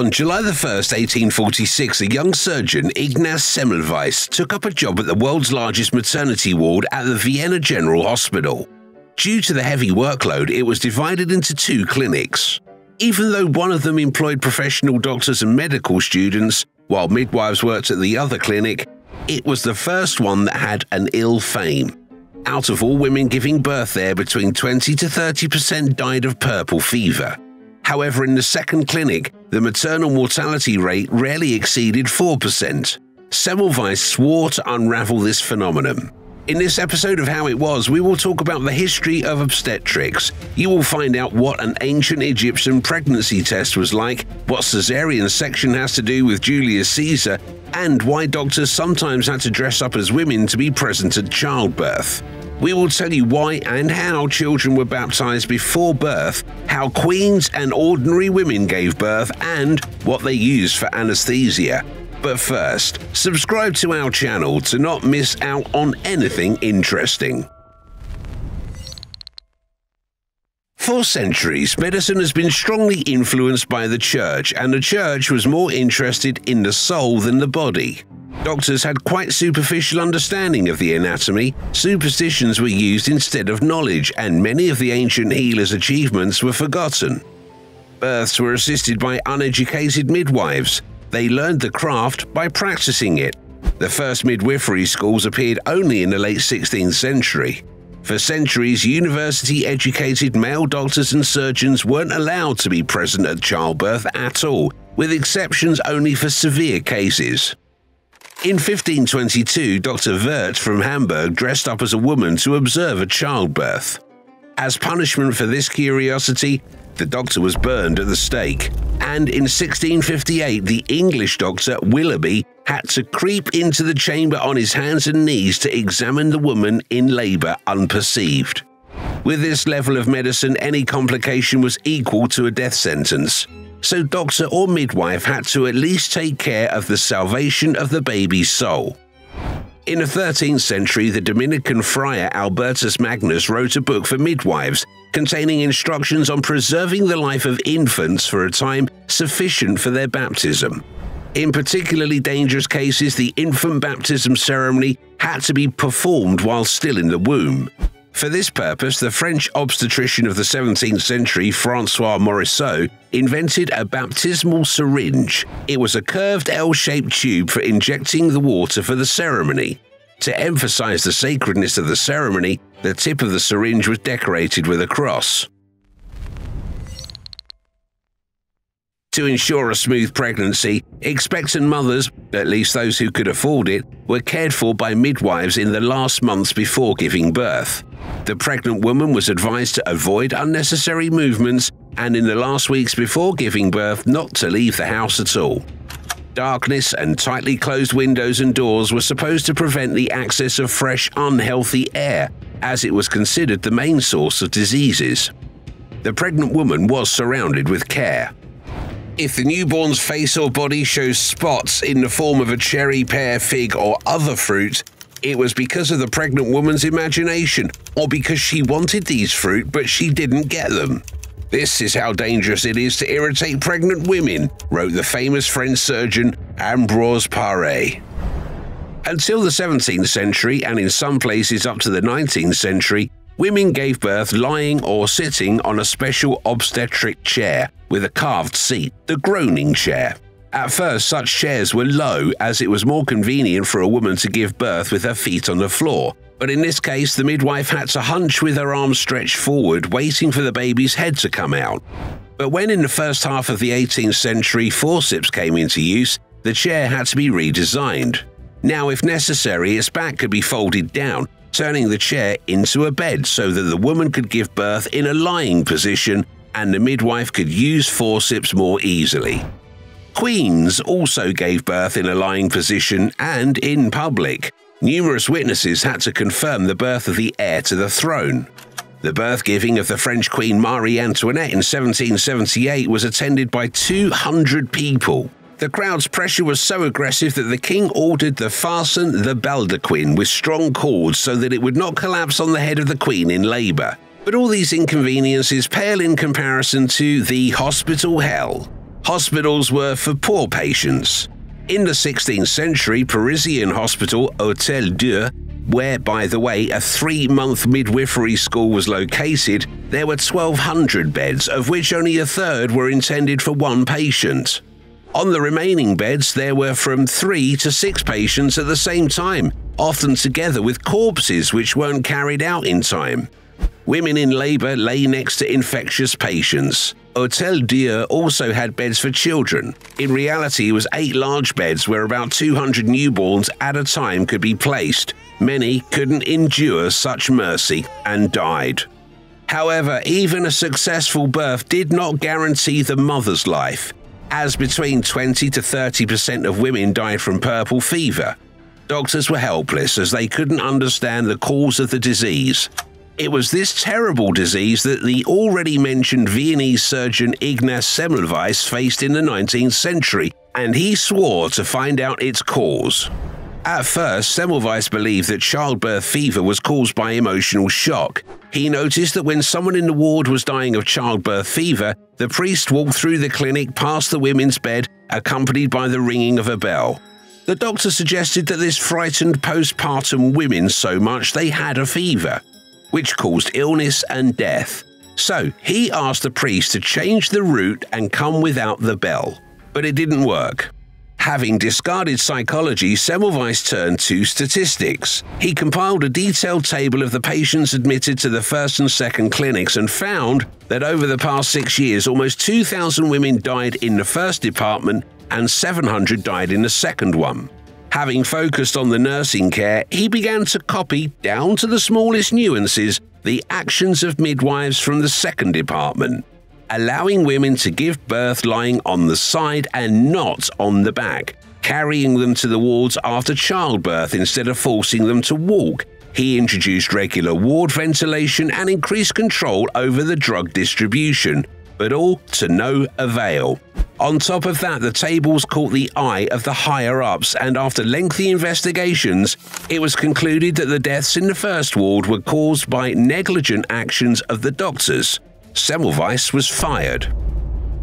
On July 1, 1846, a young surgeon, Ignaz Semmelweis, took up a job at the world's largest maternity ward at the Vienna General Hospital. Due to the heavy workload, it was divided into two clinics. Even though one of them employed professional doctors and medical students, while midwives worked at the other clinic, it was the first one that had an ill fame. Out of all women giving birth there, between 20 to 30% died of puerperal fever. However, in the second clinic, the maternal mortality rate rarely exceeded 4%. Semmelweis swore to unravel this phenomenon. In this episode of How It Was, we will talk about the history of obstetrics. You will find out what an ancient Egyptian pregnancy test was like, what caesarean section has to do with Julius Caesar, and why doctors sometimes had to dress up as women to be present at childbirth. We will tell you why and how children were baptized before birth, how queens and ordinary women gave birth, and what they used for anesthesia. But first, subscribe to our channel to not miss out on anything interesting. For centuries, medicine has been strongly influenced by the church, and the church was more interested in the soul than the body. Doctors had quite superficial understanding of the anatomy, superstitions were used instead of knowledge, and many of the ancient healers' achievements were forgotten. Births were assisted by uneducated midwives. They learned the craft by practicing it. The first midwifery schools appeared only in the late 16th century. For centuries, university educated male doctors and surgeons weren't allowed to be present at childbirth at all, with exceptions only for severe cases. In 1522, Dr. Wirth from Hamburg dressed up as a woman to observe a childbirth. As punishment for this curiosity, the doctor was burned at the stake. And in 1658, the English doctor, Willoughby, had to creep into the chamber on his hands and knees to examine the woman in labour unperceived. With this level of medicine, any complication was equal to a death sentence so doctor or midwife had to at least take care of the salvation of the baby's soul. In the 13th century, the Dominican friar Albertus Magnus wrote a book for midwives containing instructions on preserving the life of infants for a time sufficient for their baptism. In particularly dangerous cases, the infant baptism ceremony had to be performed while still in the womb. For this purpose, the French obstetrician of the 17th century, Francois Mauriceau, invented a baptismal syringe. It was a curved L shaped tube for injecting the water for the ceremony. To emphasize the sacredness of the ceremony, the tip of the syringe was decorated with a cross. To ensure a smooth pregnancy, expectant mothers, at least those who could afford it, were cared for by midwives in the last months before giving birth. The pregnant woman was advised to avoid unnecessary movements and in the last weeks before giving birth not to leave the house at all. Darkness and tightly closed windows and doors were supposed to prevent the access of fresh, unhealthy air, as it was considered the main source of diseases. The pregnant woman was surrounded with care. If the newborn's face or body shows spots in the form of a cherry, pear, fig, or other fruit, it was because of the pregnant woman's imagination, or because she wanted these fruit but she didn't get them. This is how dangerous it is to irritate pregnant women, wrote the famous French surgeon Ambroise Paré. Until the 17th century, and in some places up to the 19th century, women gave birth lying or sitting on a special obstetric chair with a carved seat, the groaning chair. At first, such chairs were low as it was more convenient for a woman to give birth with her feet on the floor. But in this case, the midwife had to hunch with her arms stretched forward, waiting for the baby's head to come out. But when in the first half of the 18th century forceps came into use, the chair had to be redesigned. Now, if necessary, its back could be folded down, turning the chair into a bed so that the woman could give birth in a lying position and the midwife could use forceps more easily. Queens also gave birth in a lying position and in public. Numerous witnesses had to confirm the birth of the heir to the throne. The birth giving of the French Queen Marie Antoinette in 1778 was attended by 200 people. The crowd's pressure was so aggressive that the king ordered to fasten the baldaquin with strong cords so that it would not collapse on the head of the queen in labour. But all these inconveniences pale in comparison to the hospital hell. Hospitals were for poor patients. In the 16th century, Parisian hospital Hôtel Dieu, where, by the way, a three month midwifery school was located, there were 1,200 beds, of which only a third were intended for one patient. On the remaining beds, there were from three to six patients at the same time, often together with corpses which weren't carried out in time. Women in labour lay next to infectious patients. Hotel Dieu also had beds for children. In reality, it was eight large beds where about 200 newborns at a time could be placed. Many couldn't endure such mercy and died. However, even a successful birth did not guarantee the mother's life, as between 20 to 30% of women died from puerperal fever. Doctors were helpless as they couldn't understand the cause of the disease it was this terrible disease that the already mentioned Viennese surgeon Ignaz Semmelweis faced in the 19th century, and he swore to find out its cause. At first, Semmelweis believed that childbirth fever was caused by emotional shock. He noticed that when someone in the ward was dying of childbirth fever, the priest walked through the clinic past the women's bed, accompanied by the ringing of a bell. The doctor suggested that this frightened postpartum women so much they had a fever which caused illness and death. So he asked the priest to change the route and come without the bell. But it didn't work. Having discarded psychology, Semmelweis turned to statistics. He compiled a detailed table of the patients admitted to the first and second clinics and found that over the past six years, almost 2,000 women died in the first department and 700 died in the second one. Having focused on the nursing care, he began to copy, down to the smallest nuances, the actions of midwives from the second department, allowing women to give birth lying on the side and not on the back, carrying them to the wards after childbirth instead of forcing them to walk. He introduced regular ward ventilation and increased control over the drug distribution, but all to no avail. On top of that, the tables caught the eye of the higher ups, and after lengthy investigations, it was concluded that the deaths in the first ward were caused by negligent actions of the doctors. Semmelweis was fired.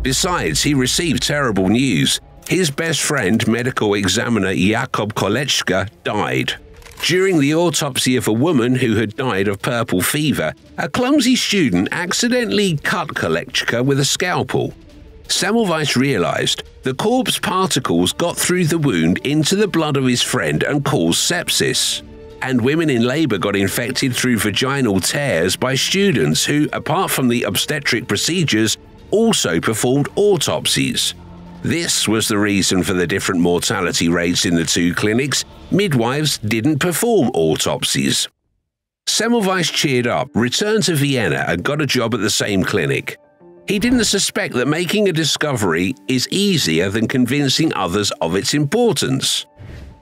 Besides, he received terrible news. His best friend, medical examiner Jakob Kolletschka, died. During the autopsy of a woman who had died of puerperal fever, a clumsy student accidentally cut Kolletschka with a scalpel. Semmelweis realized the corpse particles got through the wound into the blood of his friend and caused sepsis. And women in labor got infected through vaginal tears by students who, apart from the obstetric procedures, also performed autopsies. This was the reason for the different mortality rates in the two clinics. Midwives didn't perform autopsies. Semmelweis cheered up, returned to Vienna, and got a job at the same clinic. He didn't suspect that making a discovery is easier than convincing others of its importance.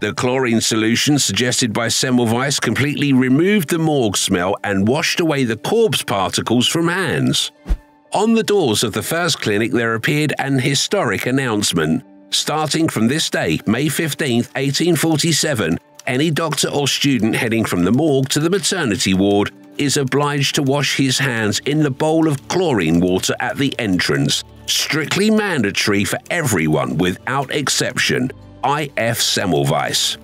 The chlorine solution suggested by Semmelweis completely removed the morgue smell and washed away the corpse particles from hands. On the doors of the first clinic, there appeared an historic announcement. Starting from this day, May 15, 1847, any doctor or student heading from the morgue to the maternity ward is obliged to wash his hands in the bowl of chlorine water at the entrance. Strictly mandatory for everyone without exception. I.F. Semmelweis.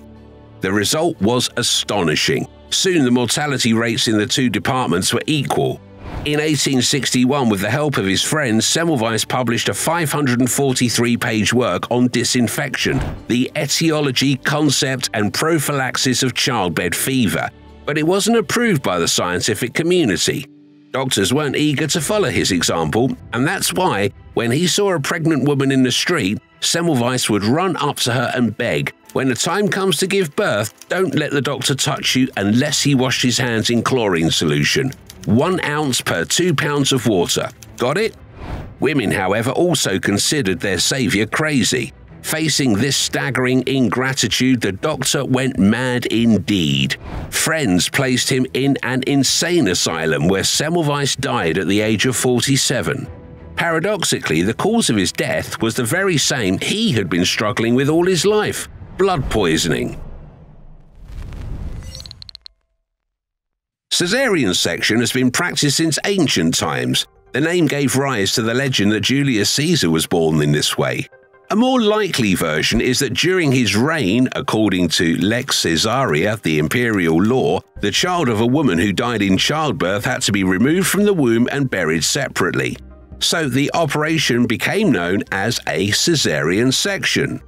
The result was astonishing. Soon the mortality rates in the two departments were equal. In 1861, with the help of his friends, Semmelweis published a 543 page work on disinfection, the etiology, concept, and prophylaxis of childbed fever, but it wasn't approved by the scientific community. Doctors weren't eager to follow his example, and that's why, when he saw a pregnant woman in the street, Semmelweis would run up to her and beg, When the time comes to give birth, don't let the doctor touch you unless he washed his hands in chlorine solution. One ounce per two pounds of water. Got it? Women, however, also considered their saviour crazy. Facing this staggering ingratitude, the doctor went mad indeed. Friends placed him in an insane asylum where Semmelweis died at the age of 47. Paradoxically, the cause of his death was the very same he had been struggling with all his life blood poisoning. Caesarean section has been practiced since ancient times, The name gave rise to the legend that Julius Caesar was born in this way. A more likely version is that during his reign, according to Lex Caesaria, the imperial law, the child of a woman who died in childbirth had to be removed from the womb and buried separately. So the operation became known as a caesarean section.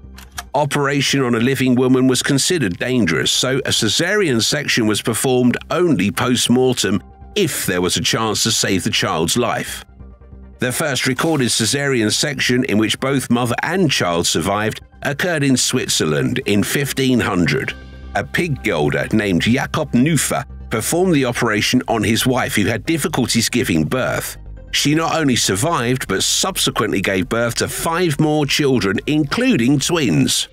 Operation on a living woman was considered dangerous, so a caesarean section was performed only post mortem if there was a chance to save the child's life. The first recorded caesarean section in which both mother and child survived occurred in Switzerland in 1500. A pig gilder named Jakob Neuffer performed the operation on his wife who had difficulties giving birth. She not only survived but subsequently gave birth to five more children, including twins.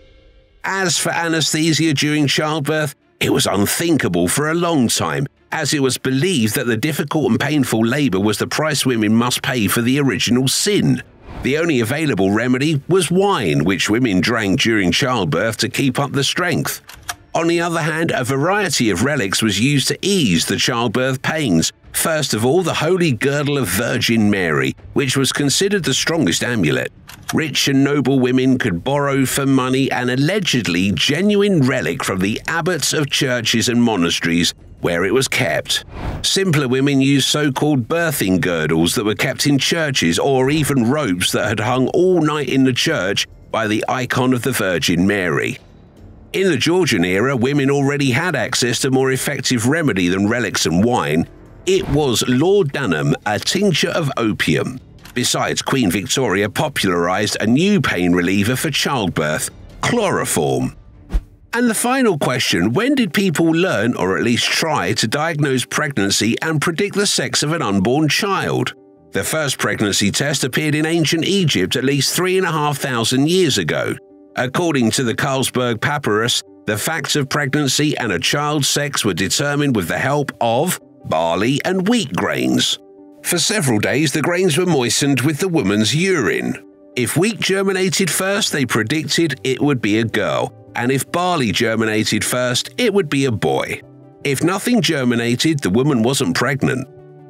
As for anesthesia during childbirth, it was unthinkable for a long time, as it was believed that the difficult and painful labour was the price women must pay for the original sin. The only available remedy was wine, which women drank during childbirth to keep up the strength. On the other hand, a variety of relics was used to ease the childbirth pains. First of all, the Holy Girdle of Virgin Mary, which was considered the strongest amulet. Rich and noble women could borrow for money an allegedly genuine relic from the abbots of churches and monasteries where it was kept. Simpler women used so called birthing girdles that were kept in churches or even ropes that had hung all night in the church by the icon of the Virgin Mary. In the Georgian era, women already had access to more effective remedy than relics and wine. It was laudanum, a tincture of opium. Besides, Queen Victoria popularised a new pain reliever for childbirth chloroform. And the final question when did people learn, or at least try, to diagnose pregnancy and predict the sex of an unborn child? The first pregnancy test appeared in ancient Egypt at least 3,500 years ago. According to the Carlsberg Papyrus, the facts of pregnancy and a child's sex were determined with the help of barley and wheat grains. For several days, the grains were moistened with the woman's urine. If wheat germinated first, they predicted it would be a girl, and if barley germinated first, it would be a boy. If nothing germinated, the woman wasn't pregnant.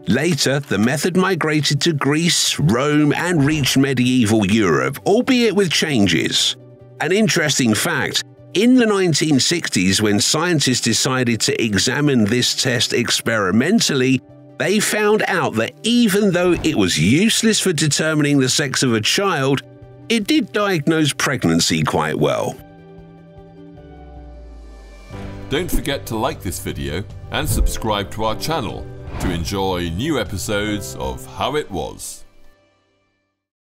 Later, the method migrated to Greece, Rome, and reached medieval Europe, albeit with changes. An interesting fact in the 1960s, when scientists decided to examine this test experimentally, they found out that even though it was useless for determining the sex of a child, it did diagnose pregnancy quite well. Don't forget to like this video and subscribe to our channel to enjoy new episodes of How It Was.